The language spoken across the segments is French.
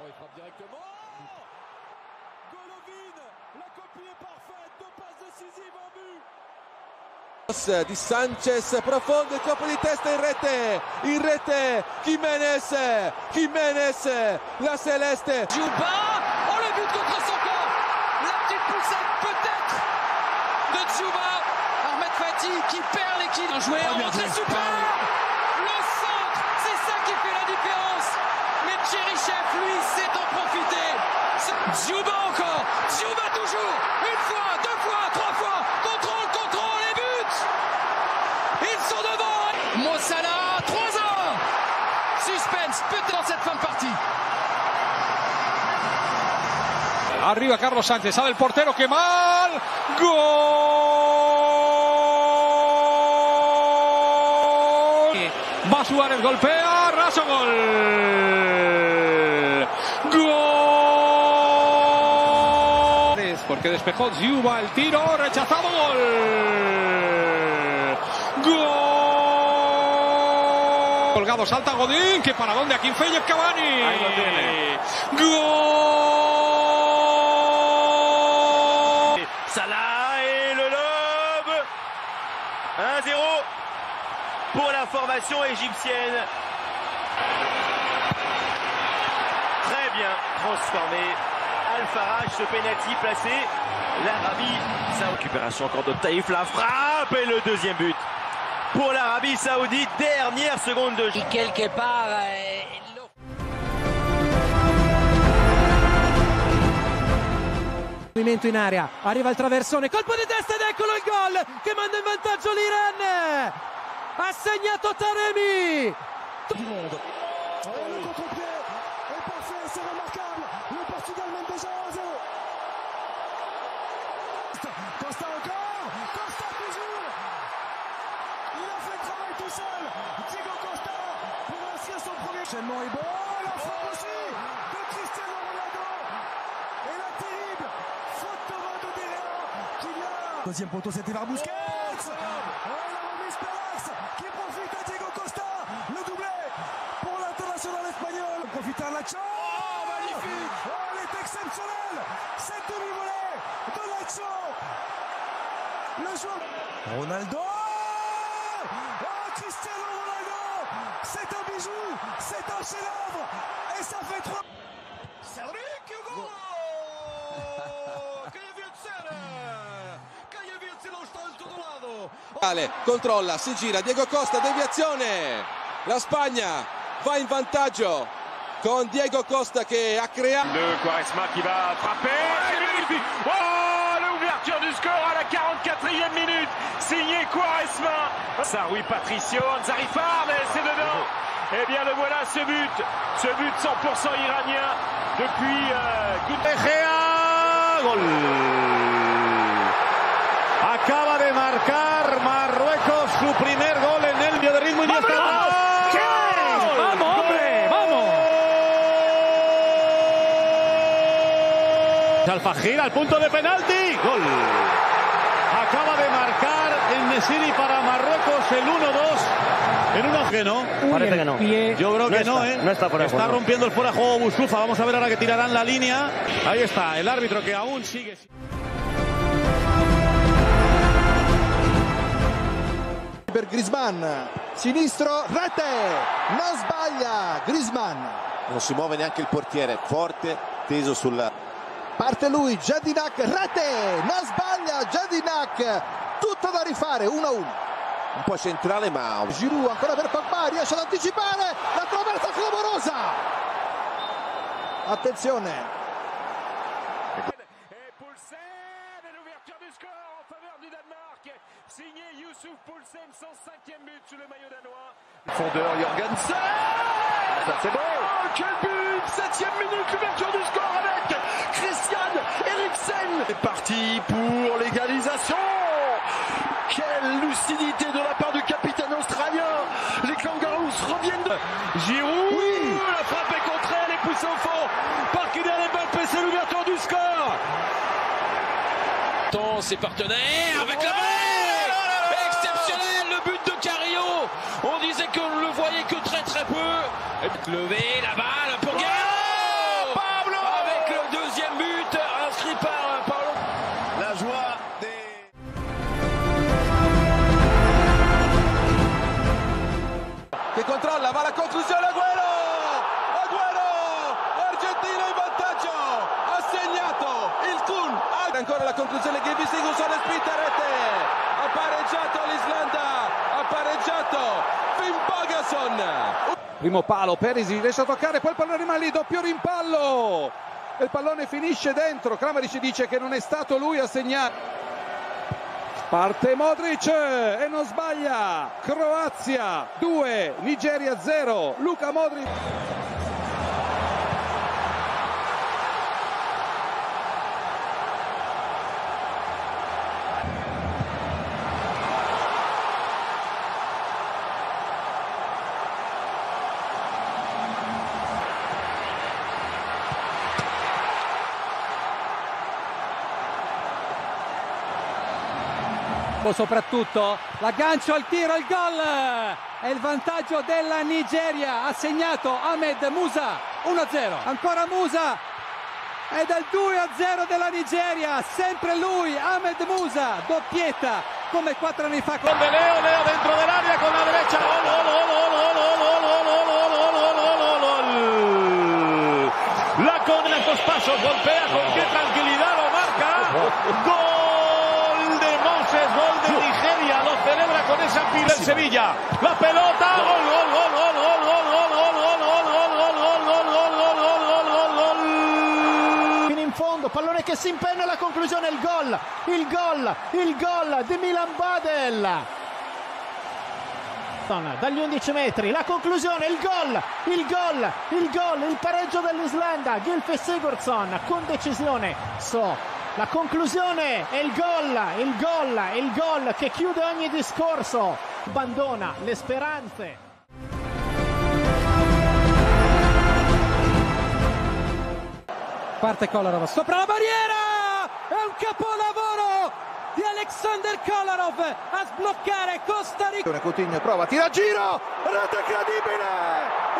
Oh, il frappe directement. Golovin, la copie est parfaite, deux passes décisives en but. di Sanchez profondo il colpo di testa in rete. In rete Jiménez Jiménez la celeste. Djouba Oh le but contre son corps. La petite poussette peut-être de Djouba Ahmed Fati qui perd l'équipe. Un joueur en très super Arriba Carlos Sánchez, sale el portero, qué mal. Gol. Va Suárez, golpea, raso gol. Gol. Porque despejó Ziuba el tiro, rechazado gol. Gol. Colgado, salta Godín, que para dónde, aquí en Feyez Cavani. Ahí lo tiene. Gol. Formation égyptienne. Très bien transformé. Al-Faraj, ce penalty placé. L'Arabie, sa récupération encore de Taïf, la frappe et le deuxième but. Pour l'Arabie Saoudite, dernière seconde de jeu. quelque part Movimento in area, arriva il traversone, colpo di testa ed eccolo il gol che manda in vantaggio l'Iran. Ha segnato Taremi. Le contre-pied est parfait, c'est remarquable. Le Portugal mène déjà 1-0. Costa encore. Costa toujours. Il a fait le travail tout seul. Diego Costa pour inscrire son premier. Enchaînement est bon. La frappe aussi de Cristiano Ronaldo. Et la terrible faute de Derrea qui vient. Deuxième poteau, c'était Var elle est exceptionnelle. Cette demi-volée de Nacho. Le joueur. Ronaldo. Oh, Cristiano Ronaldo. C'est un bijou. C'est un chef-d'œuvre. Et ça fait trois. Cedric Hugo. Controlla si gira Diego Costa deviazione la Spagna va in vantaggio con Diego Costa che ha creato De Quaresma qui va frapper. C'est magnifique. Oh, l'ouverture du score à la 44e minute. Signé Quaresma. Ça, oui, Patricio Anzarifar, mais c'est dedans. Eh bien, le voilà ce but. Ce but 100% iranien depuis euh, Gol. Acaba de marcar Marruecos su primer gol en el de ritmo y ya está. ¡Vamos, hombre! ¡Vamos! Al-Fajir al punto de penalti. Gol. Acaba de marcar en Nesiri para Marruecos el 1-2 en una que no. Parece que no. Yo creo No que no, está, ¿eh? no está fuera Está juego. rompiendo el fuera de juego Busufa. Vamos a ver ahora que tirarán la línea. Ahí está, el árbitro que aún sigue. per Grisman sinistro rete non sbaglia Grisman non si muove neanche il portiere, forte, teso parte lui Jadinak rete non sbaglia Jadinak tutto da rifare 1-1 un po' centrale ma Giroud ancora per Pogba riesce ad anticipare la traversa clamorosa. Attenzione. Signé Youssouf Poulsen, son cinquième but sous le maillot danois. fondeur Jorgensen. Ça c'est beau Oh, quel but! Septième minute, l'ouverture du score avec C'est parti pour l'égalisation. Quelle lucidité de la part du capitaine australien. Les Kangaroos viennent de... Giroud. La frappe est contrée, elle est poussée au fond. Par Kylian Mbappé, c'est l'ouverture du score. Tant ses partenaires avec la balle. Exceptionnel le but de Carillo On disait qu'on ne le voyait que très très peu. Levé la alla conclusione Agüero! Agüero! Argentina in vantaggio! Ha segnato il Kun! Ancora la conclusione che Sigurdsson è spinta a rete! Ha pareggiato l'Islanda! Ha pareggiato Finn Bogason! Primo palo, Perisi riesce a toccare, poi il pallone rimane lì, doppio rimpallo. E il pallone finisce dentro. Kramaric dice che non è stato lui a segnare. Parte Modric e non sbaglia. Croazia 2, Nigeria 0. Luca Modric. campo soprattutto, l'aggancio al tiro, il gol! È il vantaggio della Nigeria, ha segnato Ahmed Musa, 1-0, ancora Musa, è dal 2-0 della Nigeria, sempre lui, Ahmed Musa, doppietta, come quattro anni fa. Con Leo, Leo dentro dell'aria con la derecha, gol, gol, gol, gol, La con estos golpea con che tranquillità lo marca. Gol. Con esa pila en Sevilla. La pelota. Gol, gol, gol, gol, gol, gol, gol, gol, gol, gol, gol, gol, gol, gol, gol, gol, gol, gol, gol, gol. fino in fondo, pallone che si impenna alla conclusione, il gol, il gol, il gol di Milan Badel. Dagli 11 metri, la conclusione, il gol, il gol, il gol, il pareggio dell'Islanda, Gylfi Sigurdsson con decisione, so, la conclusione è il gol, il gol, il gol che chiude ogni discorso, abbandona le speranze. parte Kolarov sopra la barriera è un capolavoro di Alexander Kolarov a sbloccare Costa Rica Coutinho prova, tira a giro, rete credibile,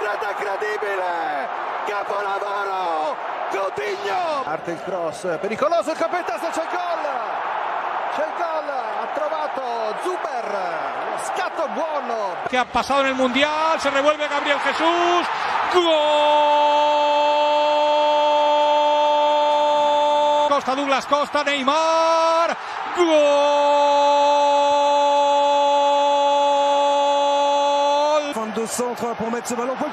rete credibile, capolavoro, Coutinho! Parte il cross, pericoloso il capitano, c'è il gol, c'è il gol, ha trovato Zuber, lo scatto buono. Que ha pasado en el Mundial. Se revuelve Gabriel Jesús. Gol. Costa Douglas Costa, Neymar. Gol. Fin de centre pour mettre ce ballon pour le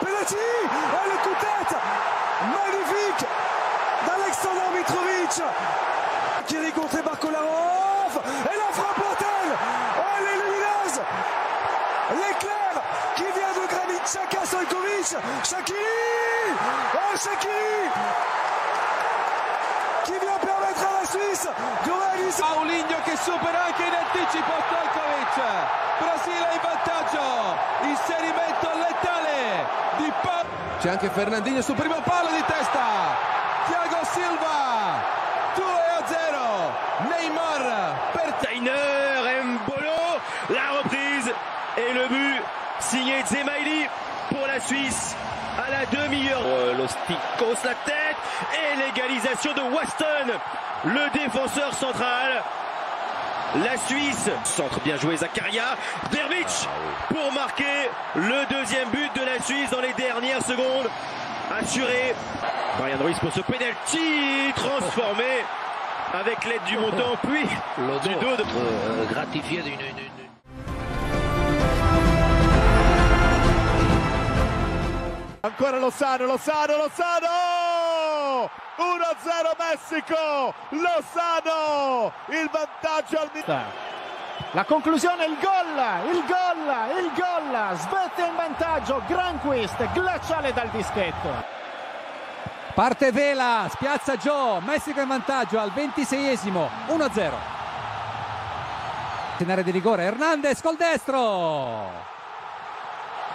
Xhaka Sojkovic Shakiri Oh Shakiri Qui vient permettre à la Suisse de réaliser Paulinho che supera anche in anticipo Stojkovic. Brasile in vantaggio. Inserimento letale di Pa- C'è anche Fernandinho sul primo palo di testa. Thiago Silva. 2 a 0. Neymar per Tainer, Mbolo, la reprise et le but signé Zemaili pour la Suisse à la demi-heure. Euh, Los Ticos la tête et l'égalisation de Waston, le défenseur central. La Suisse, centre bien joué Zakaria, Berbic pour marquer le deuxième but de la Suisse dans les dernières secondes. Assuré. Brian Ruiz pour ce penalty transformé avec l'aide du montant puis du dos de gratifié d'une. Ancora Lozano, Lozano, Lozano! 1-0 Messico! Lozano! Il vantaggio al La conclusione, il gol, il gol, il gol, Svezia in vantaggio, Granquist, glaciale dal dischetto. parte Vela spiazza Joe Messico in vantaggio al 26esimo 1-0 in area di rigore Hernandez col destro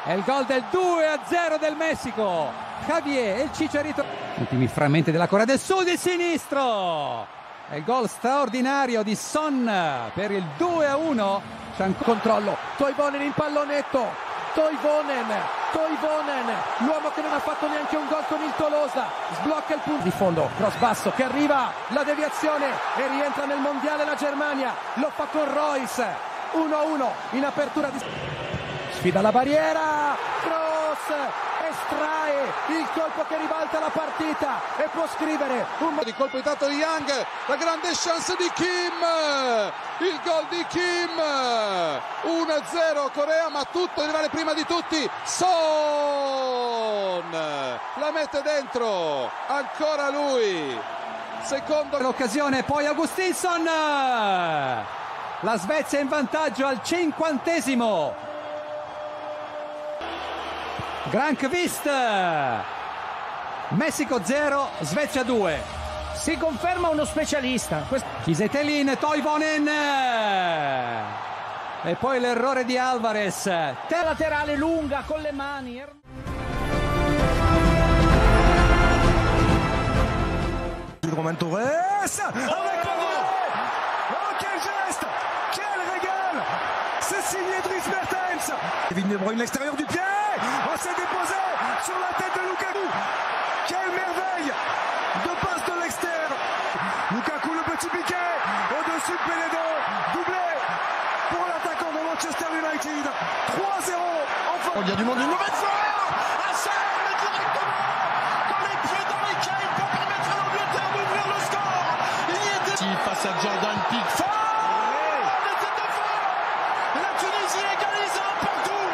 È il gol del 2 a 0 del Messico. Javier e il Cicerito. Ultimi frammenti della Corea del Sud, il sinistro. È il gol straordinario di Son per il 2 a 1. C'è un controllo. Toivonen in pallonetto. Toivonen, Toivonen, l'uomo che non ha fatto neanche un gol con il Tolosa, sblocca il punto di fondo, cross basso che arriva, la deviazione e rientra nel mondiale la Germania, lo fa con Royce, 1-1 in apertura di... Sfida la barriera, cross, estrae il colpo che ribalta la partita e può scrivere un di colpo di tanto di Young, la grande chance di Kim, il gol di Kim, 1-0 Corea ma tutto arrivare prima di tutti, Son, la mette dentro, ancora lui, secondo l'occasione, poi Augustinson, la Svezia in vantaggio al cinquantesimo. Grankvist Messico 0 Svezia 2 si conferma uno specialista. Chisetelin Toivonen. E poi l'errore di Alvarez. Te laterale lunga con le mani. Roman Torres avec le Oh quel geste. Quel régal. C'est signé Dries Mertens. Kevin De Bruyne l'extérieur du pied Oh c'est déposé sur la tête de Lukaku. Quelle merveille De passe de l'extérieur. Lukaku le petit piqué. Au-dessus de Penedo Doublé pour l'attaquant de Manchester United. 3-0 enfin Il y a du monde une nouvelle fois Hassan directement dans les pieds d'Harry pour permettre à l'Angleterre d'ouvrir le score. Il y était face à Jordan Pickford. La Tunisie égalise un partout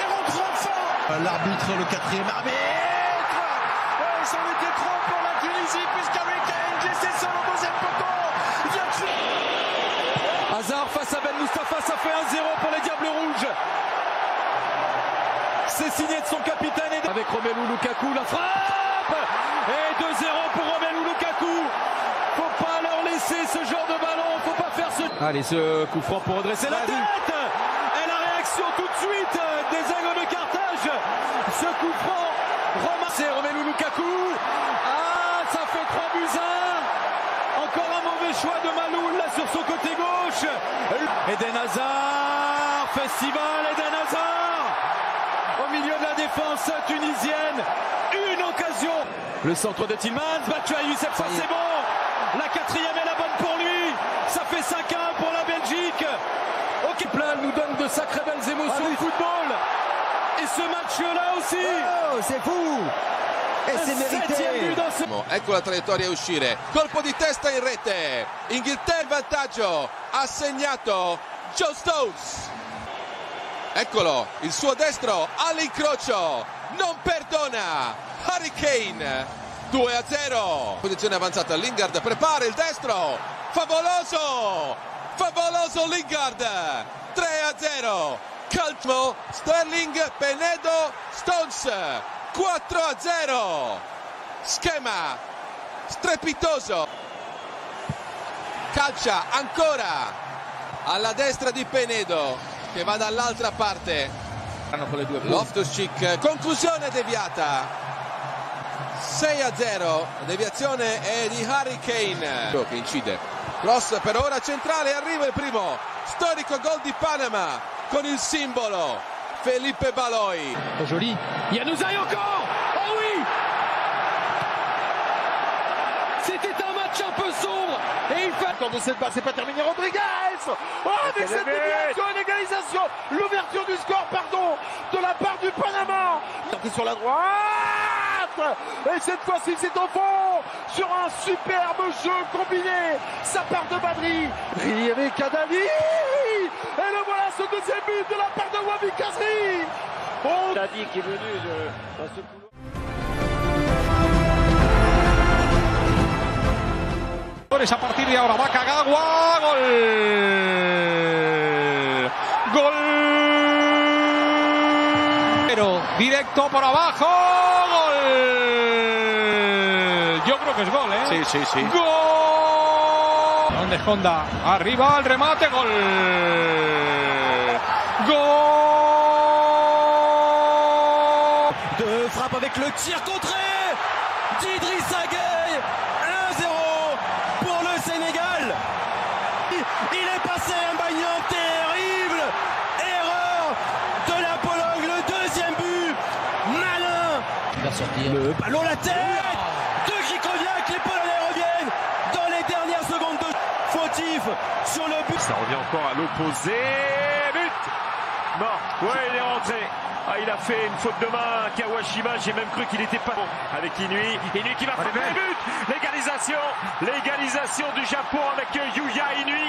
et rentre enfin L'arbitre, le quatrième arbitre oh, C'en était trop pour la Tunisie puisqu'Harry Kane glissé sur le deuxième poteau vient de Hazard face à Ben Mustafa, ça fait 1-0 pour les Diables Rouges. C'est signé de son capitaine et avec Romelu Lukaku, la frappe Et 2-0 pour Romelu Lukaku. Faut pas leur laisser ce genre de ballon, faut pas faire ce... Allez, ce coup franc pour redresser la tête Et la réaction tout de suite des Aigles de Carthage. Ce coup franc, ramassé Romelu Lukaku. Ah, ça fait 3 buts 1. Encore un mauvais choix de Maloul là sur son côté gauche. Eden Hazard, festival Eden Hazard. Au milieu de la défense tunisienne, une occasion. Le centre de Tillmans, Batshuayi, cette fois c'est bon. La quatrième est la bonne pour lui. Ça fait 5-1 pour la Belgique. Ok, Plan nous donne de sacrées belles émotions de football. Et ce match-là aussi. Oh, c'est fou E dans ce Ecco la traiettoria a uscire. Colpo di testa in rete. Inghilterra in vantaggio. Ha segnato Joe Stones. Eccolo, il suo destro all'incrocio. Non perdona. Harry Kane. 2 a 0. Posizione avanzata. Lingard prepara il destro. Favoloso. Favoloso Lingard. 3 a 0. Calmo. Sterling. Penedo. Stones. 4 a 0. Schema strepitoso. Calcia ancora alla destra di Penedo che va dall'altra parte. Loftus-Cheek, conclusione deviata. 6 a 0, deviazione è di Harry Kane che incide. Cross per ora centrale, arriva il primo storico gol di Panama con il simbolo Felipe Baloi. Joli. Yanouzaï encore. Oh oui. C'était un match un peu sombre. Et il fait... Encore de cette balle, c'est pas terminé. Rodriguez. Oh, avec cette déviation et l'égalisation L'ouverture du score, pardon, de la part du Panama. Sorti sur la droite. Et cette fois-ci, c'est au fond Sur un superbe jeu combiné. Ça part de Badri Rieri Kadali Et le voilà, ce deuxième but de la part de Wabi Kazri Oh Dadi qui est venu de, dans ce couloir. A partir de ahora va Kagawa. Gol. Gol. Pero directo por abajo. Gol. Yo creo que es gol, ¿eh? Sí, sí, sí. Gol. ¿Dónde es Honda? Arriba el remate. Gol. Gol. Une frappe avec le tir contré d'Idrissa Gueye 1-0 pour le Sénégal. Il est passé un bagnant terrible. Erreur de la Pologne, le deuxième but. Malin. Le ballon la tête de Gikoviak. Les Polonais reviennent dans les dernières secondes de fautif sur le but. Ça revient encore à l'opposé. But Mort. Ouais, il est rentré. Ah, il a fait une faute de main, Kawashima, j'ai même cru qu'il était pas bon avec Inui. Inui qui va frapper le but L'égalisation L'égalisation du Japon avec Yuya Inui.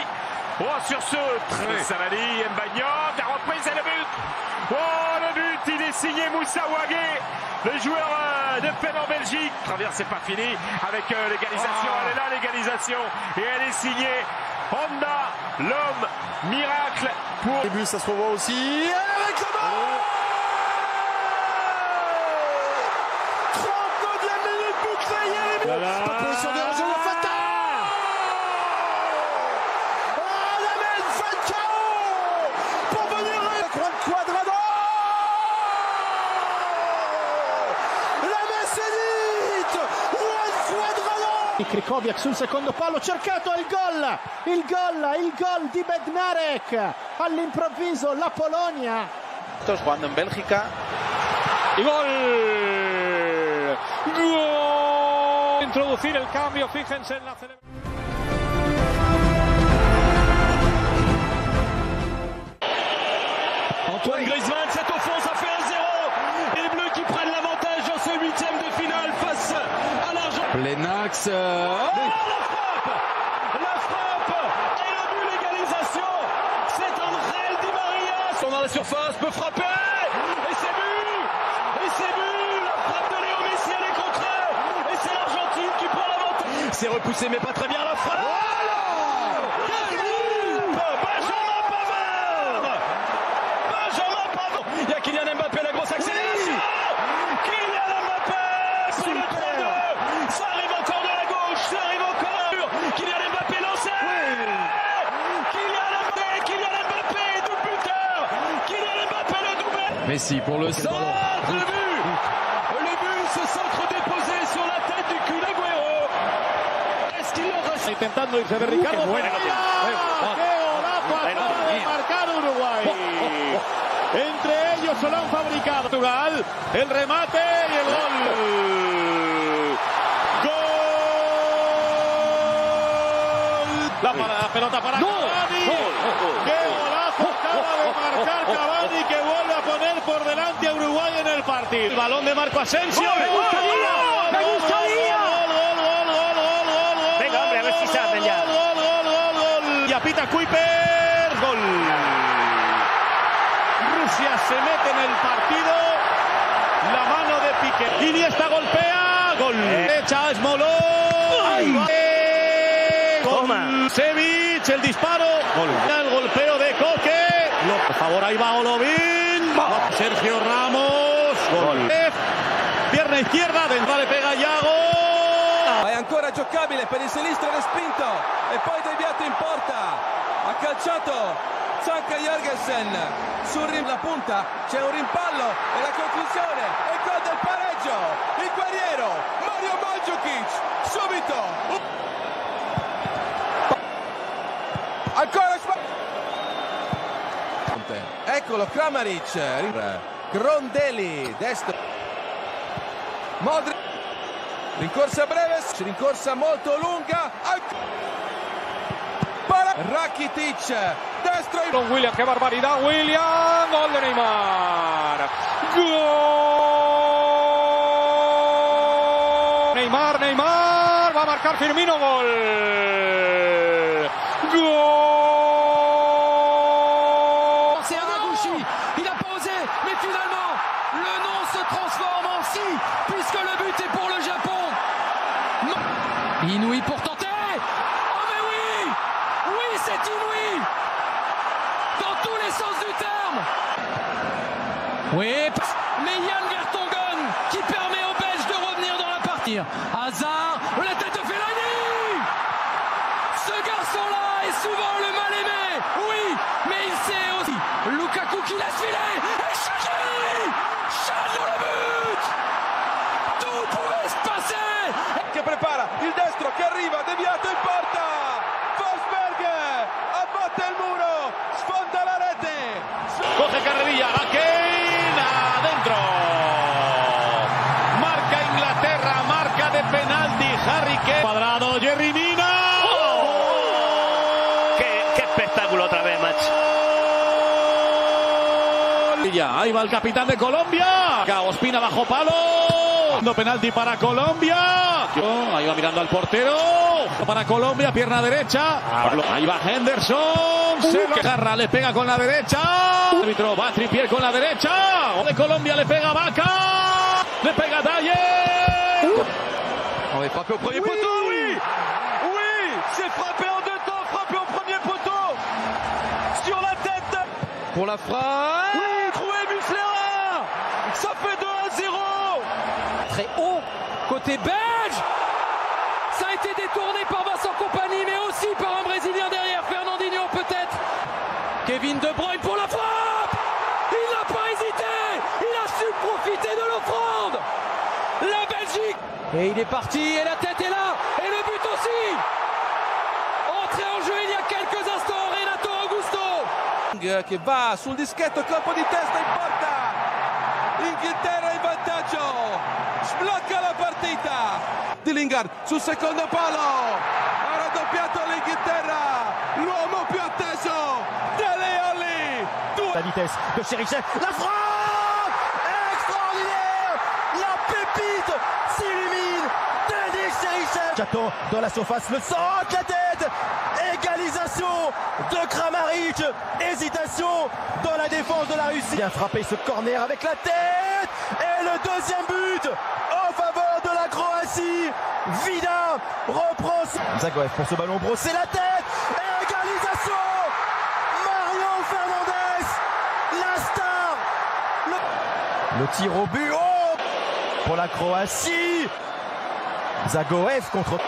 Oh, sur ce, très Salali, Mbagnon, la reprise et le but Oh, le but, il est signé Moussa Ouagé, le joueur euh, de peine en Belgique. Traverse, c'est pas fini avec euh, l'égalisation. Elle est là, l'égalisation. Et elle est signée Honda, l'homme miracle pour... Le but, ça se revoit aussi. Et avec le ballon 39e minute, bouclier Pas de position de Quadrado Krikoviak sul secondo palo cercato il gol il gol il gol di Bednarek all'improvviso la Polonia jugando en Bélgica Y gol. Gol. Introducir el cambio, fíjense en la celebración. Plenax. Oh, la frappe La frappe Et le but, l'égalisation C'est André Di Maria Sont dans la surface, peut frapper Et c'est but Et c'est but La frappe de Léo Messi, elle est contrée Et c'est l'Argentine qui prend l'avantage C'est repoussé, mais pas très bien la frappe Messi pour le centre. Le but Le but, ce centre déposé sur la tête du cul Intentando irse de Ricardo. ¡Qué golazo acaba de marcar Uruguay! Entre ellos se lo han fabricado. Portugal, el remate y el gol. Gol. La, para- la pelota para Cavani. ¡Qué golazo acaba de marcar Cavani que vuelve a poner por delante a Uruguay en el partido! El balón de Marco Asensio. ¡Me gustaría! ¡Me gustaría! Venga, hombre, a ver si se hacen ya. Gol, gol, gol, gol, gol. Y apita Kuiper. Gol. Rusia se mete en el partido. La mano de Piqué. Iniesta golpea. Gol. Derecha Smolov. Eh, Gol. Sevic, el disparo. Gol. El golpeo de Coque. Por favor, ahí va Olovin. Sergio Ramos. Gol. Pierna izquierda, dentro le pega Iago. È ancora giocabile per il sinistro respinto e poi deviato in porta. Ha calciato Zanka Jorgensen sul rim la punta, c'è un rimpallo e la conclusione e gol del pareggio. Il guerriero Mario Mandzukic subito. Ancora Eccolo Kramaric, Grondelli, destro. Modric Rincorsa breve, rincorsa molto lunga. Para Rakitic, destro Con William, qué barbaridad, William, gol de Neymar. Gol. Neymar, Neymar, va a marcar Firmino. Gol. Oui, mais Yann Vertonghen qui permet aux Belges de revenir dans la partie. Hazard, la tête de Fellaini. Ce garçon-là est souvent le mal aimé, oui, mais il sait aussi. Lukaku qui laisse filer. Et Shakiri Charles dans le but. Tout pouvait se passer. Qui prépare il destro qui arrive, deviato in e porta. Penalti, Harry Kane. Cuadrado, Jerry Mina. Qué, qué espectáculo otra vez, macho. Ahí va el capitán de Colombia. Ospina bajo palo. No penalti para Colombia. Ahí va mirando al portero. Para Colombia, pierna derecha. Ahí va Henderson. Se lo agarra, le pega con la derecha. Árbitro va a tripier con la derecha. De Colombia le pega Vaca. Le pega Daye. On est frappé au premier poteau, oui Oui C'est frappé en deux temps, frappé au premier poteau Sur la tête Pour la frappe Oui Trouvé Muslera Ça fait 2 à 0 Très haut, côté belge Ça a été détourné par Vincent Compagnie, mais aussi par un Brésilien derrière, Fernandinho peut-être Kevin De Bruyne pour la frappe Il n'a pas hésité Il a su profiter de l'offrande La Belgique Et il est parti, et la tête est là Et le but aussi Entré en jeu il y a quelques instants, Renato Augusto Che va sul dischetto, colpo di testa in porta. Inghilterra in vantaggio. Sblocca la partita. Di Lingard sul secondo palo. Ha raddoppiato l'Inghilterra. L'uomo più atteso. Dele Alli. La vitesse de Cherichev. La frappe Extraordinaire La pépite s'illumine. Denis Cherichev Chaton dans la surface, le centre, la tête. Égalisation de Kramaric. Hésitation dans la défense de la Russie. Bien frappé ce corner avec la tête. Et le deuxième but en faveur de la Croatie. Vida reprend Zagoev pour ce ballon. Brossé la tête. Égalisation. Marion Fernandez la star. Le... tir au but pour la Croatie. Zagoev contre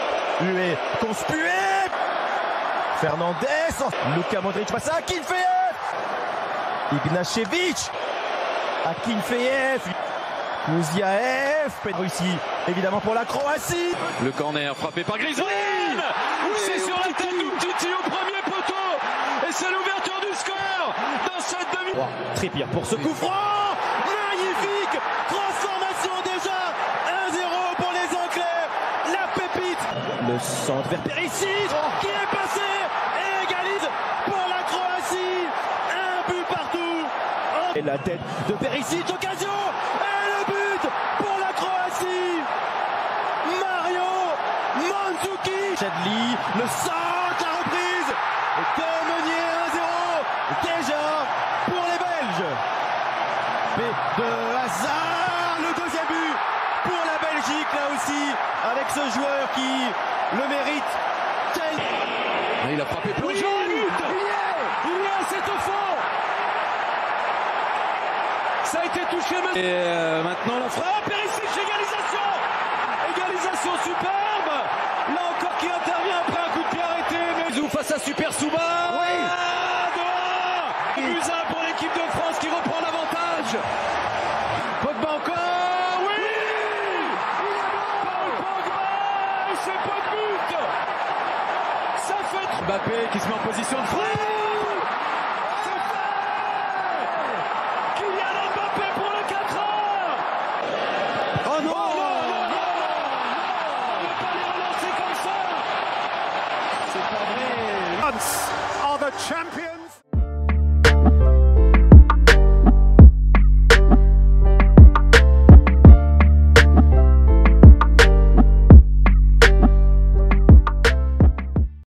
Hué conspué. Fernandez. Luka Modric passe à Akinfeev Ignacevic Akinfeev. Kouziaev. Russie évidemment pour la Croatie. Le corner frappé par Griezmann. Oui C'est sur la tête d'Umtiti au premier poteau. Et c'est l'ouverture du score dans cette demi wow. Trippier pour ce coup franc Magnifique Transformation déjà 1-0 pour les Anglais La pépite Le centre vers Perisic qui est passé et égalise pour la Croatie Un but partout. Et la tête de Perisic, occasion. Et le but pour la Croatie Mario Mandzukic. Chadli, le centre, la reprise. De Meunier 1-0 déjà pour les Belges. Et de Hazard, le deuxième but pour la Belgique là aussi avec ce joueur qui. Oui, il, est, il est, c'est au fond. Ça a été touché Et euh, maintenant la frappe, Perisic, égalisation. Égalisation superbe. Là encore qui intervient après un coup de pied arrêté, mais face à Super Souba ah, Musa pour l'équipe de France qui reprend l'avantage Pogba encore Oui, Paul Pogba Et c'est pas de but Ça fait Qui se met en position de frappe